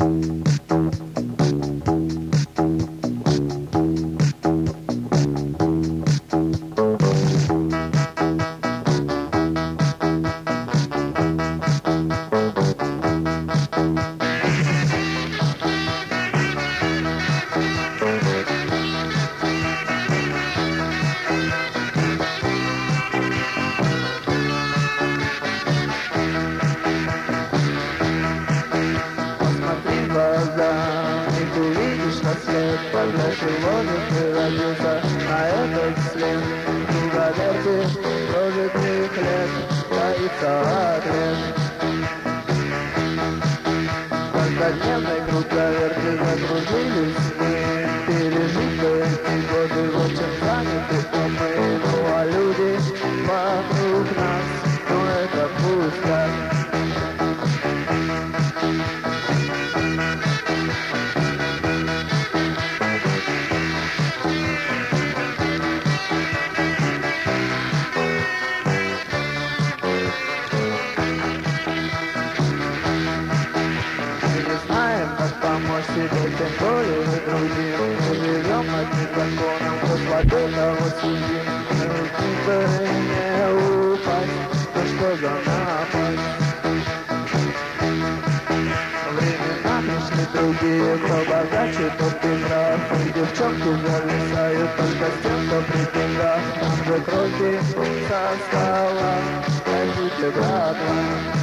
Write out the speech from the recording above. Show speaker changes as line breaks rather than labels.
Thank you. точно след под нашей музыкой родился, а этот след, ну поверьте, прожит не хлеб, а боится ответ. Каждодневной круговерти закружились мы, Dziecię to jest ludzi Żyjemy się zakonem Posłady na odsłudzi Nie nie ufać To szkoda na paść Drugie chyba dacie to piękna Dziewczonki zalecają Tylko z tym to przypięga Że krokiem stała Tak ludzie bratła